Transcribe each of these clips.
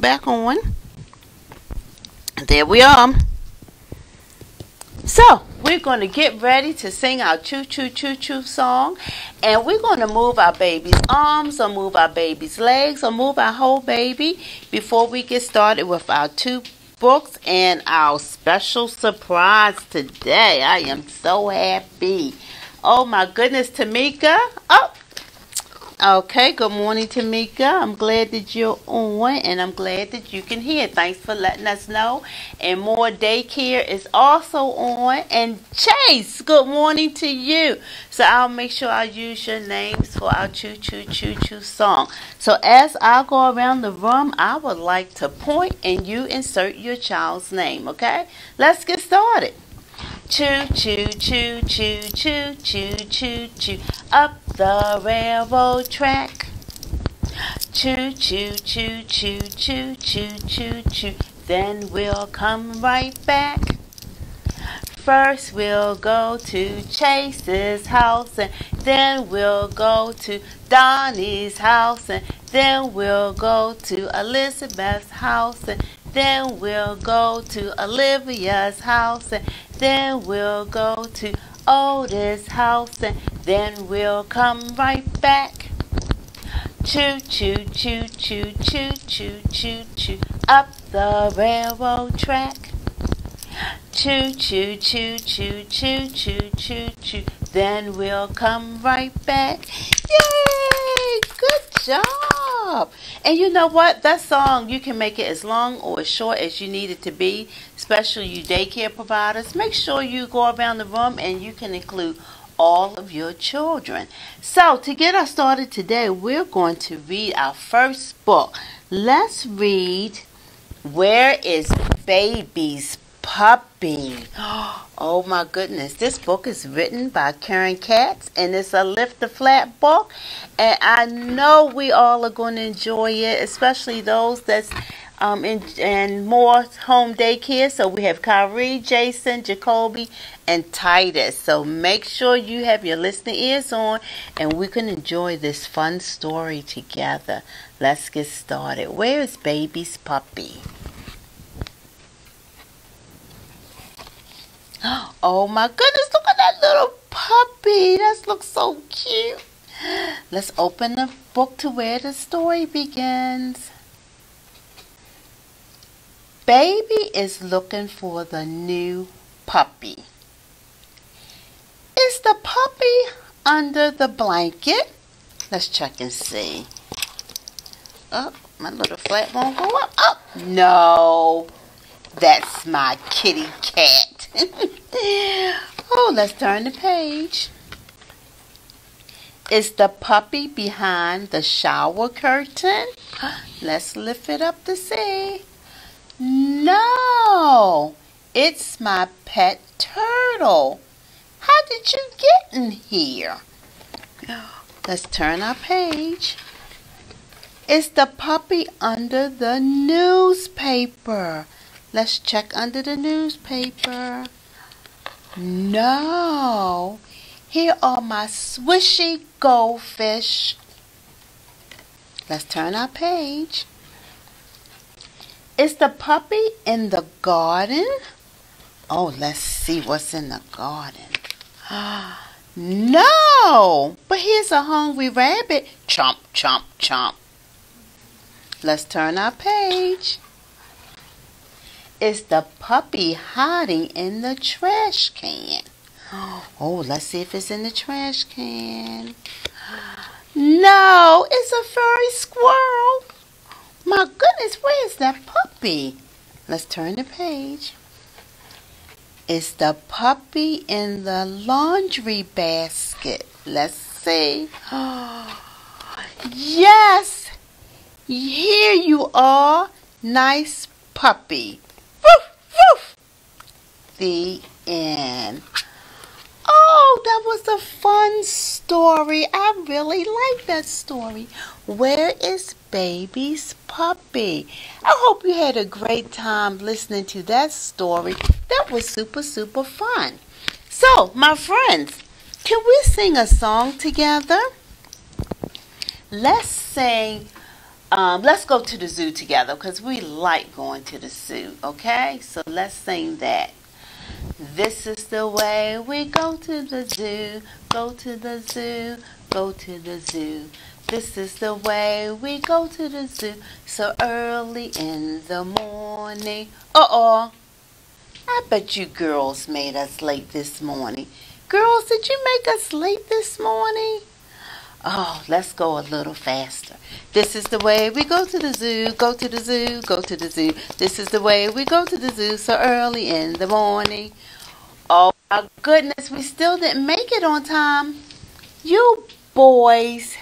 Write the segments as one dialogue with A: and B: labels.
A: back on. There we are. So, we're going to get ready to sing our choo choo choo choo song. And we're going to move our baby's arms or move our baby's legs or move our whole baby before we get started with our two books and our special surprise today. I am so happy. Oh my goodness, Tamika. Oh, Okay, good morning, Tamika. I'm glad that you're on and I'm glad that you can hear. Thanks for letting us know. And more daycare is also on. And Chase, good morning to you. So I'll make sure I use your names for our choo choo choo choo song. So as I go around the room, I would like to point and you insert your child's name, okay? Let's get started. Choo choo choo choo choo choo choo choo up the railroad track. Choo choo choo choo choo choo choo choo. Then we'll come right back. First we'll go to Chase's house and then we'll go to Donnie's house and then we'll go to Elizabeth's house and then we'll go to Olivia's house and then we'll go to Otis' house and then we'll come right back. Choo choo choo choo choo choo choo choo up the railroad track. Choo choo choo choo choo choo choo choo. Then we'll come right back. Yay! Good job. And you know what? That song, you can make it as long or as short as you need it to be, especially you daycare providers. Make sure you go around the room and you can include all of your children. So, to get us started today, we're going to read our first book. Let's read Where is Baby's Puppy? Oh my goodness. This book is written by Karen Katz and it's a lift the flat book. And I know we all are going to enjoy it, especially those that's um, in, and more home daycare. So we have Kyrie, Jason, Jacoby, and Titus. So make sure you have your listening ears on and we can enjoy this fun story together. Let's get started. Where is baby's puppy? Oh my goodness, look at that little puppy. That looks so cute. Let's open the book to where the story begins. Baby is looking for the new puppy. Is the puppy under the blanket? Let's check and see. Oh, my little flat won't go up. Oh, no. That's my kitty cat. oh, let's turn the page. Is the puppy behind the shower curtain? Let's lift it up to see. No, it's my pet turtle. How did you get in here? Let's turn our page. Is the puppy under the newspaper? Let's check under the newspaper. No. Here are my swishy goldfish. Let's turn our page. Is the puppy in the garden? Oh, let's see what's in the garden. No, but here's a hungry rabbit. Chomp, chomp, chomp. Let's turn our page. Is the puppy hiding in the trash can? Oh, let's see if it's in the trash can. No, it's a furry squirrel. My goodness, where is that puppy? Let's turn the page. It's the puppy in the laundry basket? Let's see. yes, here you are. Nice puppy the end. Oh, that was a fun story. I really like that story. Where is baby's puppy? I hope you had a great time listening to that story. That was super, super fun. So, my friends, can we sing a song together? Let's sing Um, let's go to the zoo together because we like going to the zoo, okay? So let's sing that. This is the way we go to the zoo, go to the zoo, go to the zoo. This is the way we go to the zoo so early in the morning. Uh oh. I bet you girls made us late this morning. Girls, did you make us late this morning? Oh, let's go a little faster. This is the way we go to the zoo, go to the zoo, go to the zoo. This is the way we go to the zoo so early in the morning. Oh my goodness, we still didn't make it on time. You boys,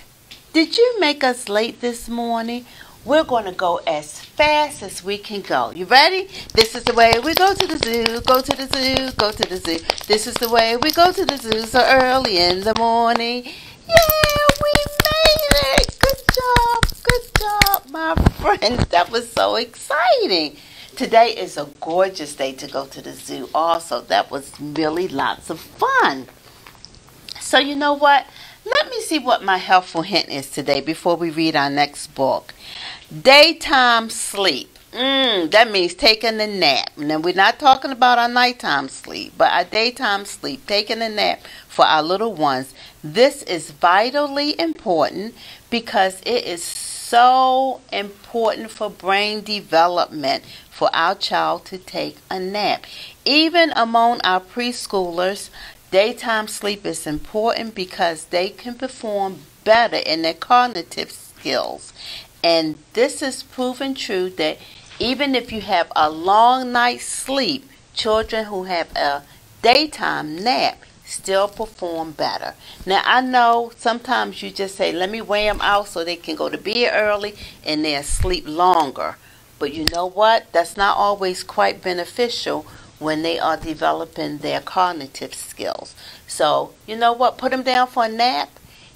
A: did you make us late this morning? We're going to go as fast as we can go. You ready? This is the way we go to the zoo, go to the zoo, go to the zoo. This is the way we go to the zoo so early in the morning. Yeah, Good job, good job, my friends. That was so exciting. Today is a gorgeous day to go to the zoo also. That was really lots of fun. So you know what? Let me see what my helpful hint is today before we read our next book. Daytime sleep. Mm, that means taking a nap. Now, we're not talking about our nighttime sleep, but our daytime sleep, taking a nap for our little ones. This is vitally important because it is so important for brain development for our child to take a nap. Even among our preschoolers, daytime sleep is important because they can perform better in their cognitive skills. And this is proven true that even if you have a long night's sleep, children who have a daytime nap still perform better. Now, I know sometimes you just say, let me weigh them out so they can go to bed early and they'll sleep longer. But you know what? That's not always quite beneficial when they are developing their cognitive skills. So, you know what? Put them down for a nap.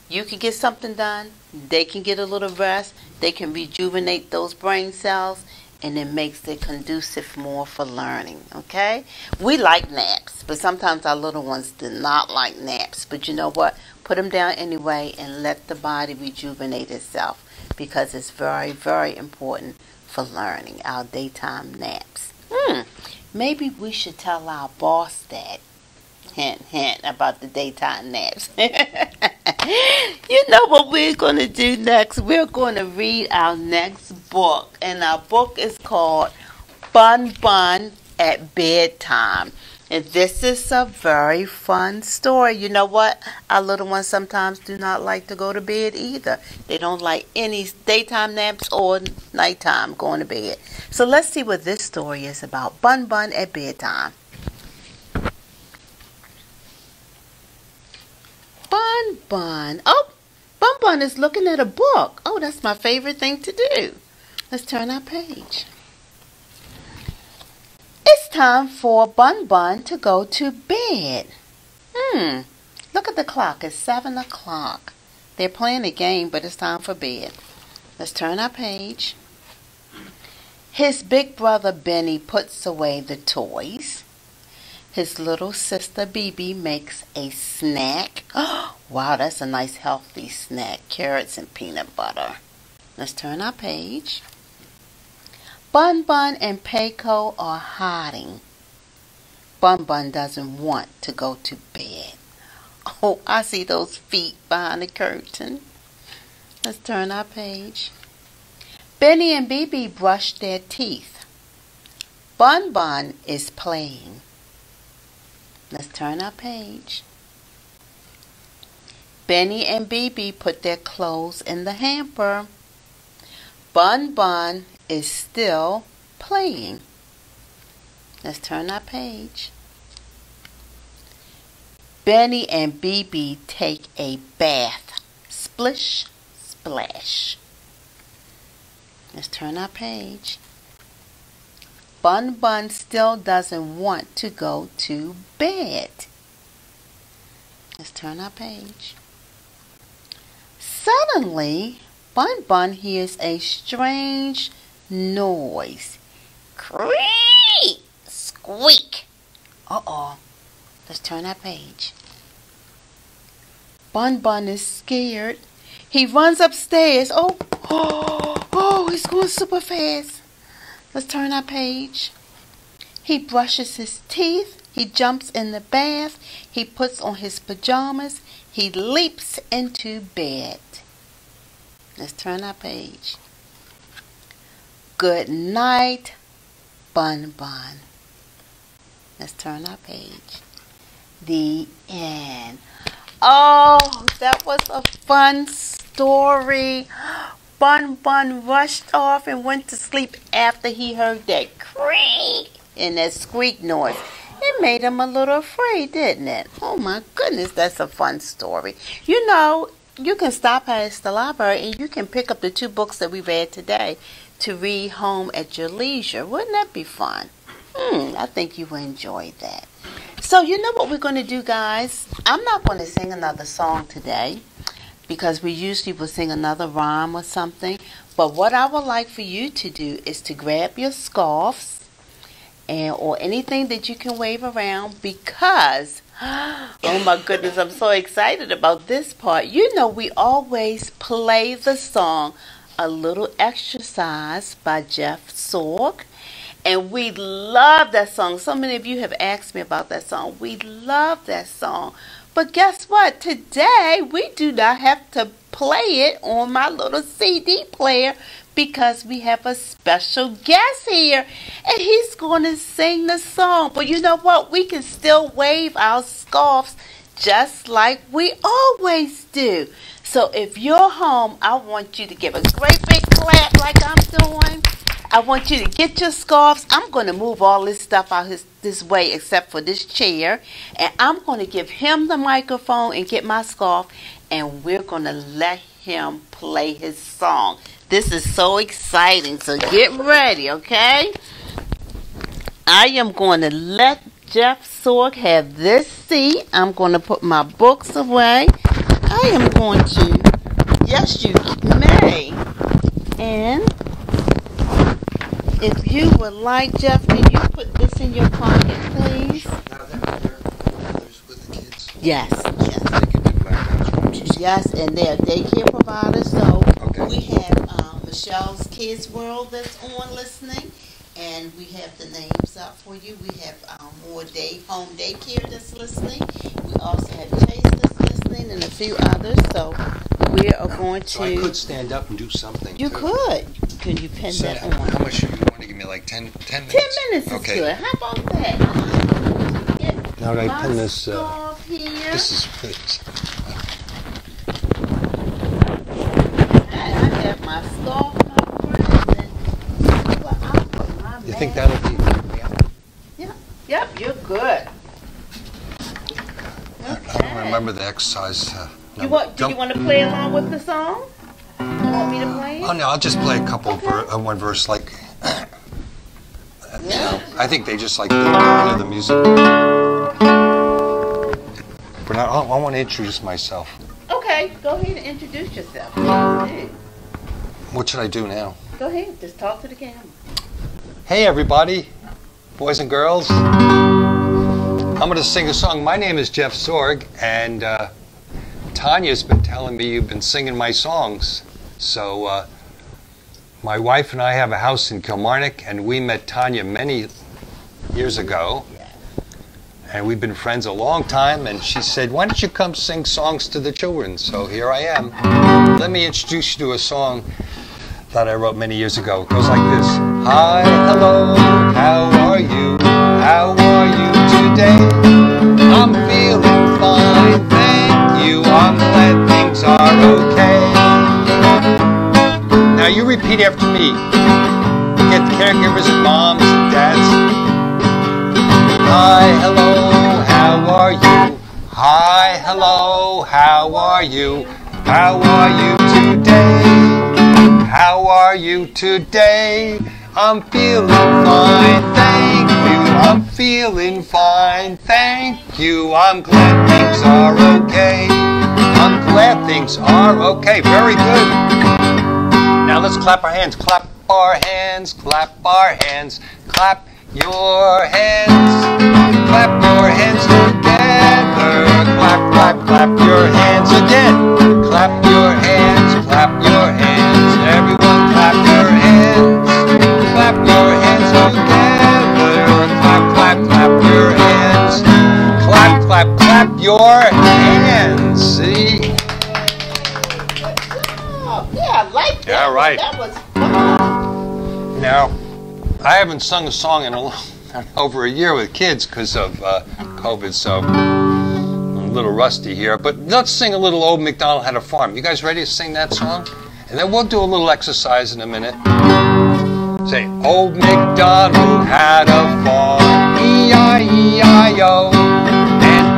A: You can get something done. They can get a little rest. They can rejuvenate those brain cells and it makes it conducive more for learning. Okay? We like naps, but sometimes our little ones do not like naps. But you know what? Put them down anyway and let the body rejuvenate itself because it's very, very important for learning our daytime naps. Hmm. Maybe we should tell our boss that. Hint, hint about the daytime naps. you know what we're going to do next? We're going to read our next book, and our book is called Bun Bun at Bedtime. And this is a very fun story. You know what? Our little ones sometimes do not like to go to bed either. They don't like any daytime naps or nighttime going to bed. So let's see what this story is about. Bun Bun at bedtime. Bun Bun. Oh, Bun Bun is looking at a book. Oh, that's my favorite thing to do. Let's turn our page. It's time for Bun Bun to go to bed. Hmm. Look at the clock. It's 7 o'clock. They're playing a game, but it's time for bed. Let's turn our page. His big brother Benny puts away the toys. His little sister Bibi makes a snack. Oh, wow, that's a nice healthy snack. Carrots and peanut butter. Let's turn our page. Bun Bun and Peiko are hiding. Bun Bun doesn't want to go to bed. Oh, I see those feet behind the curtain. Let's turn our page. Benny and Bibi brush their teeth. Bun Bun is playing. Let's turn our page. Benny and Bibi put their clothes in the hamper. Bun Bun is still playing. Let's turn our page. Benny and Bibi take a bath. Splish, splash. Let's turn our page. Bun Bun still doesn't want to go to bed. Let's turn our page. Suddenly, Bun Bun hears a strange noise. Creak! Squeak! Uh-oh. Let's turn that page. Bun Bun is scared. He runs upstairs. Oh, oh, oh he's going super fast. Let's turn that page. He brushes his teeth. He jumps in the bath. He puts on his pajamas. He leaps into bed. Let's turn that page. Good night, Bun Bun. Let's turn our page. The end. Oh, that was a fun story. Bun Bun rushed off and went to sleep after he heard that creak and that squeak noise. It made him a little afraid, didn't it? Oh my goodness, that's a fun story. You know, you can stop at the library and you can pick up the two books that we read today to read home at your leisure. Wouldn't that be fun? Hmm, I think you would enjoy that. So, you know what we're going to do, guys? I'm not going to sing another song today because we usually will sing another rhyme or something. But what I would like for you to do is to grab your scarves and or anything that you can wave around because oh my goodness, I'm so excited about this part. You know we always play the song A Little Exercise by Jeff Sorg. And we love that song. So many of you have asked me about that song. We love that song. But guess what? Today we do not have to play it on my little CD player because we have a special guest here and he's going to sing the song. But you know what? We can still wave our scarves just like we always do. So if you're home, I want you to give a great big clap like I'm doing. I want you to get your scarves. I'm going to move all this stuff out his, this way except for this chair. And I'm going to give him the microphone and get my scarf. And we're going to let him play his song. This is so exciting. So get ready, okay? I am going to let Jeff Sorg have this seat. I'm going to put my books away. I am going to, yes, you may. And if you would like, Jeff, can you put this in your pocket, please? Yes, yes. Yes, and they're daycare providers, so
B: Okay.
A: we have um, Michelle's Kids World that's on listening, and we have the names up for you. We have um, more day home daycare that's listening. We also have Chase that's and a few others. So we are going
B: So I could stand up and do something.
A: You
B: too.
A: could. Can you pin
B: So
A: that
B: how
A: on?
B: how much do you want to give me? Like 10, 10 minutes?
A: Ten minutes is
B: okay.
A: good. How about that? Get
B: Now that I
A: my
B: pin this, uh,
A: here.
B: This is this.
A: My scarf, my friends, and well, I'll put my
B: You think that'll be? Yeah.
A: Yep, you're good.
B: Remember the exercise. Uh,
A: You want? Do you want to play along with the song? You want me to play it?
B: Oh no, I'll just play a couple ver- uh, one verse like. you know, I think they just like to hear the music. But I, I want to introduce myself.
A: Okay, go ahead and introduce yourself.
B: What should I do now?
A: Go ahead, just talk to the camera.
B: Hey everybody, boys and girls. I'm going to sing a song. My name is Jeff Sorg, and uh, Tanya's been telling me you've been singing my songs. So uh, my wife and I have a house in Kilmarnock, and we met Tanya many years ago. And we've been friends a long time, and she said, Why don't you come sing songs to the children? So here I am. Let me introduce you to a song that I wrote many years ago. It goes like this Hi, hello, how are you? How are you today? I'm feeling fine, thank you. I'm glad things are okay. Now you repeat after me. Get the caregivers and moms and dads. Hi, hello, how are you? Hi, hello, how are you? How are you today? How are you today? I'm feeling fine, thank. I'm feeling fine, thank you. I'm glad things are okay. I'm glad things are okay. Very good. Now let's clap our hands. Clap our hands. Clap our hands. Clap your hands. Clap your hands together. Clap, clap, clap your hands again. Clap your hands. Clap your hands. Everyone clap your hands. Clap your hands together. Your hands. See?
A: Yeah, I like that.
B: Yeah, right.
A: That was fun.
B: Now, I haven't sung a song in a long, over a year with kids because of uh, COVID, so I'm a little rusty here. But let's sing a little Old MacDonald Had a Farm. You guys ready to sing that song? And then we'll do a little exercise in a minute. Say, Old MacDonald had a farm, E-I-E-I-O.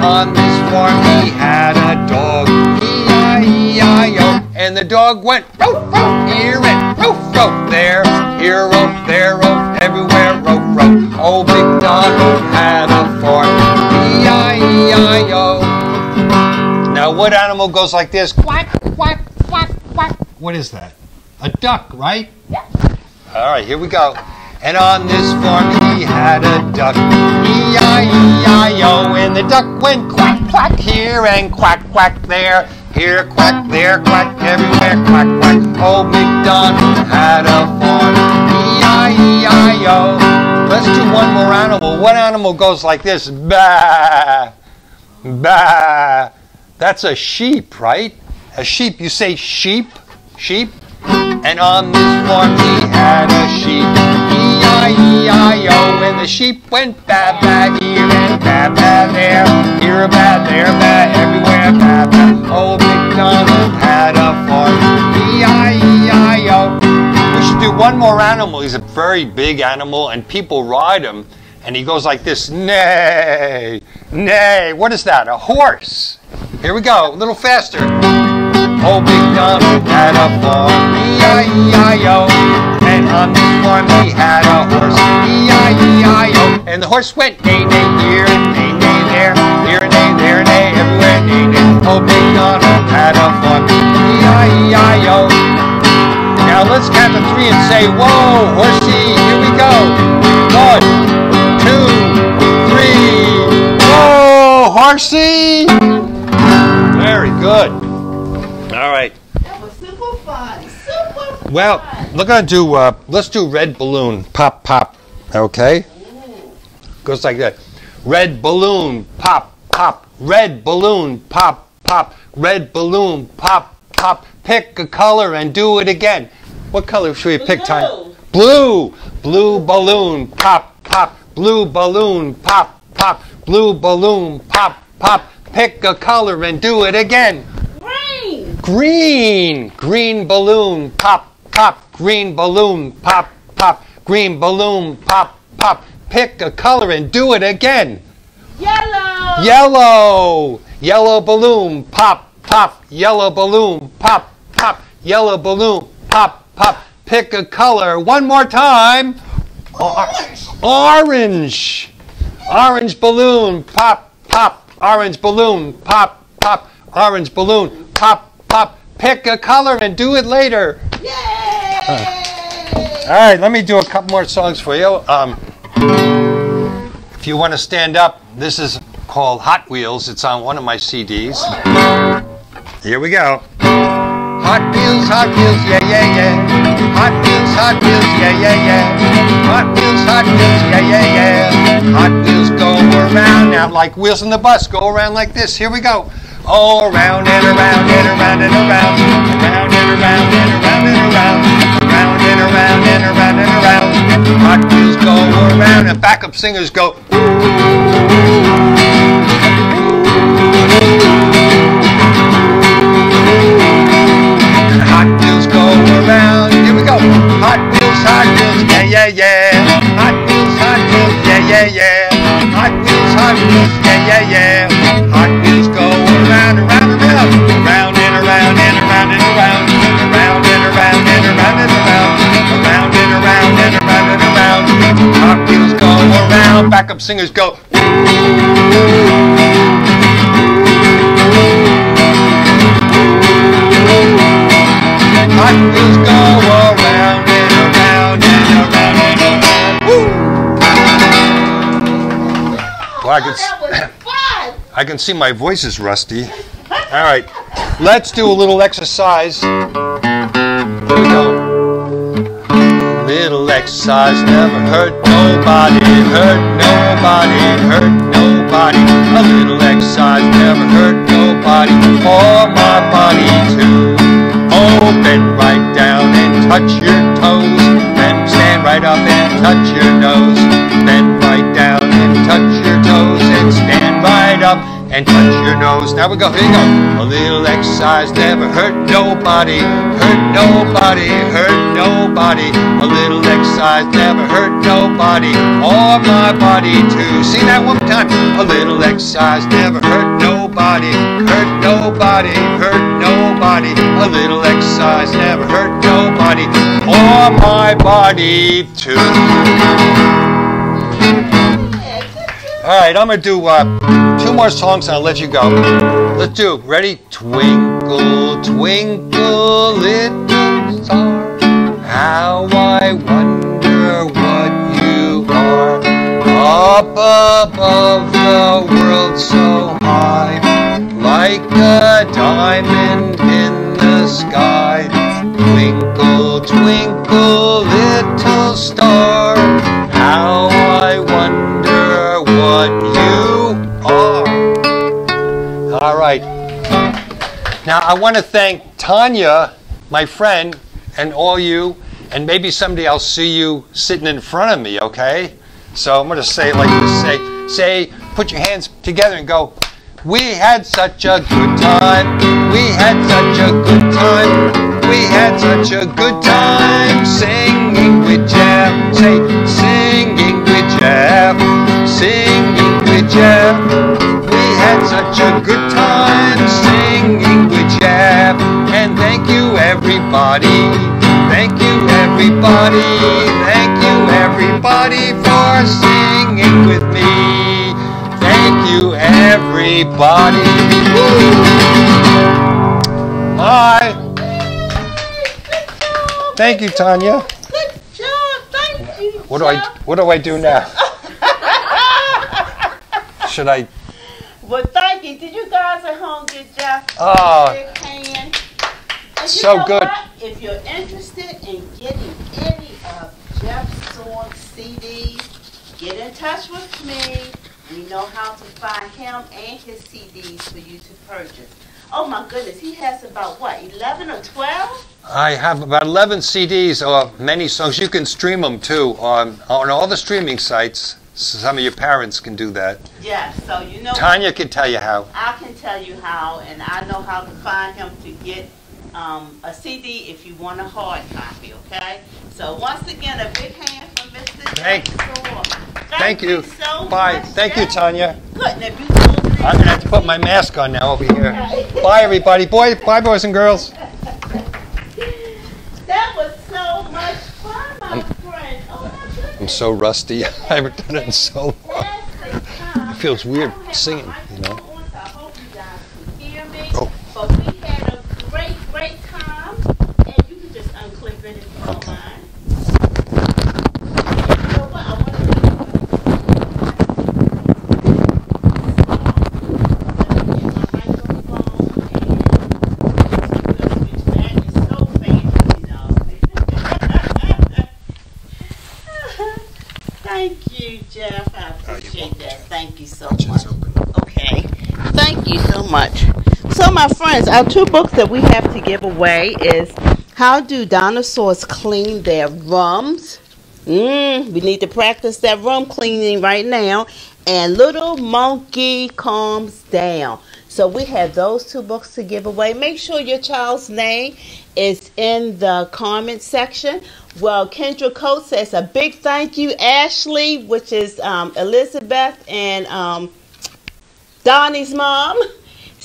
B: On this farm he had a dog, E-I-E-I-O. And the dog went roof, roof, here and roof, roof, there. Here, roof, there, roof, everywhere, roof, roof. Old oh, MacDonald had a farm, E-I-E-I-O. Now, what animal goes like this? Quack, quack, quack, quack. What is that? A duck, right? All right, here we go. And on this farm he had a duck, E-I-E-I-O, and the duck went quack, quack here and quack, quack there. Here, quack, there, quack, everywhere, quack, quack. Old MacDonald had a farm, E-I-E-I-O. Let's do one more animal. What animal goes like this? Bah, bah. That's a sheep, right? A sheep, you say sheep, sheep. And on this farm he had a sheep, E-I-E-I-O. And the sheep went ba ba here and ba ba there, here ba, there ba, everywhere ba ba. Old oh, MacDonald had a farm, E-I-E-I-O. We should do one more animal. He's a very big animal, and people ride him. And he goes like this, nay, nay. What is that? A horse. Here we go, a little faster. Oh, Old MacDonald had a farm, E-I-E-I-O. And on this farm he had a horse, E-I-E-I-O. And the horse went neigh, neigh here, neigh, neigh there, here, neigh, there, neigh, everywhere, neigh, oh, neigh. Old MacDonald had a farm, E-I-E-I-O. Now let's count to three and say, whoa, horsey, here we go. One, two, three, whoa, horsey. Very good. All right.
A: That was super fun. Super fun.
B: We're gonna do. Uh, let's do red balloon. Pop, pop. Okay. Goes like that. Red balloon. Pop, pop. Red balloon. Pop, pop. Red balloon. Pop, pop. Pick a color and do it again. What color should we pick? Time. Blue. Blue balloon. Pop, pop. Blue balloon. Pop, pop. Blue balloon. Pop, pop. Pick a color and do it again.
A: Rain.
B: Green, green balloon, pop, pop, green balloon, pop, pop, green balloon, pop, pop. Pick a color and do it again.
A: Yellow.
B: Yellow, yellow balloon, pop, pop, yellow balloon, pop, pop, yellow balloon, pop, pop. Pick a color one more time.
A: Orange.
B: Orange, orange balloon, pop, pop, orange balloon, pop, pop, orange balloon, pop, pop. Pick a color and do it later.
A: Yay.
B: All right, let me do a couple more songs for you. Um, if you want to stand up, this is called Hot Wheels. It's on one of my CDs. Here we go. Hot Wheels, Hot Wheels, yeah, yeah, yeah. Hot Wheels, Hot Wheels, yeah, yeah, yeah. Hot Wheels, Hot Wheels, yeah, yeah, yeah. Hot Wheels go around now like wheels in the bus. Go around like this. Here we go. All around and around and around and around. Around and around and around and around. Around and around and around and around. Wheels go around and backup singers go. Hot singers go. Go around and around and around and around. Woo! Well, I can,
A: Oh, that was fun.
B: I can see my voice is rusty. All right, let's do a little exercise. Here we go. Exercise never hurt nobody, hurt nobody, hurt nobody. A little exercise never hurt nobody, or my body too. Oh, bend right down and touch your toes, then stand right up and touch your nose. Bend right down and touch your toes and stand right up and touch your nose. Now we go, here you go. A little exercise never hurt nobody, hurt nobody, hurt nobody. A little exercise never hurt nobody, or my body too. See that one more time. A little exercise never hurt nobody, hurt nobody, hurt nobody. A little exercise never hurt nobody, or my body too. All right, I'm gonna do uh, two more songs and I'll let you go. Let's do. Ready? Twinkle, twinkle, little star, how I wonder what you are. Up above the world so high, like a diamond in the sky. Twinkle, twinkle, little star, how Now I want to thank Tanya, my friend, and all you, and maybe someday I'll see you sitting in front of me, okay? So I'm going to say like this. Say, say, put your hands together and go, we had such a good time. We had such a good time. We had such a good time singing with Jeff. Say, singing with Jeff. Singing with Jeff. We had such a good time singing with Jeff. And thank you, everybody. Thank you, everybody. Thank you, everybody, for singing with me. Thank you, everybody. Hi. Thank you, Tanya.
A: Good job. Thank you.
B: What do I what do I do now? Should I
A: Well, thank you. Did you guys at home get Jeff
B: Oh?
A: Ah. And you
B: So good.
A: what? If you're interested in getting any of Jeff Sorg's CDs, get in touch with me. We know how to find him and his CDs for you to purchase. Oh my goodness, he has about what, 11 or 12?
B: I have about 11 CDs or many songs. You can stream them too on on all the streaming sites. Some of your parents can do that.
A: Yes, so you know.
B: Tanya can tell you how.
A: I can tell you how, and I know how to find him to get um, a CD if you want a hard copy, okay? So once again, a big hand for Mr.
B: Thank-
A: Jackson.
B: Thank you.
A: so
B: Bye.
A: much,
B: Thank you. Tanya.
A: If you told
B: I'm gonna have to put my mask on now over here. Bye, everybody. Boy, bye, boys and girls.
A: That was so much fun, my friend. Oh my goodness.
B: I'm so rusty. I haven't done it in so long.
A: It
B: feels weird singing, you know.
A: I hope you guys can hear me.
B: Oh.
A: But we had a great, great time. And you can just unclip it if you don't
B: Okay.
A: mind. You know what? I want to Thank you, Jeff. I appreciate that. Thank you so much. Okay. Thank you so much. So, my friends, our two books that we have to give away is How Do Dinosaurs Clean Their Rooms? Mm, we need to practice that rum cleaning right now. And Little Monkey Calms Down. So, we have those two books to give away. Make sure your child's name is in the comment section. Well, Kendra Coates says a big thank you, Ashley, which is um, Elizabeth and um, Donnie's mom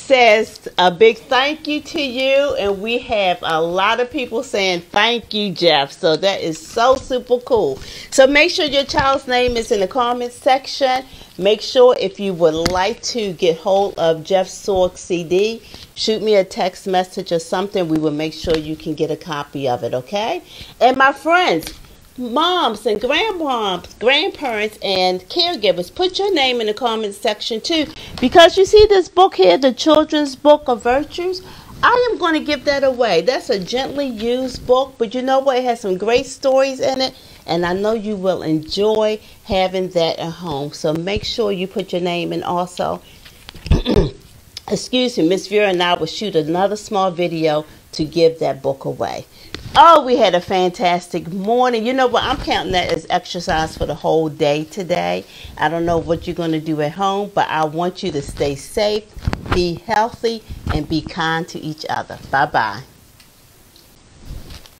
A: says a big thank you to you, and we have a lot of people saying thank you, Jeff. So that is so super cool. So make sure your child's name is in the comments section. Make sure if you would like to get hold of Jeff Sorg CD, shoot me a text message or something. We will make sure you can get a copy of it, okay? And my friends, moms and grandmoms, grandparents, and caregivers, put your name in the comments section too. Because you see this book here, the Children's Book of Virtues, I am going to give that away. That's a gently used book, but you know what? It has some great stories in it. and I know you will enjoy having that at home. So make sure you put your name in also. Excuse me, Miss Vera and I will shoot another small video to give that book away. Oh, we had a fantastic morning. You know what? I'm counting that as exercise for the whole day today. I don't know what you're going to do at home, but I want you to stay safe, be healthy, and be kind to each other. Bye bye.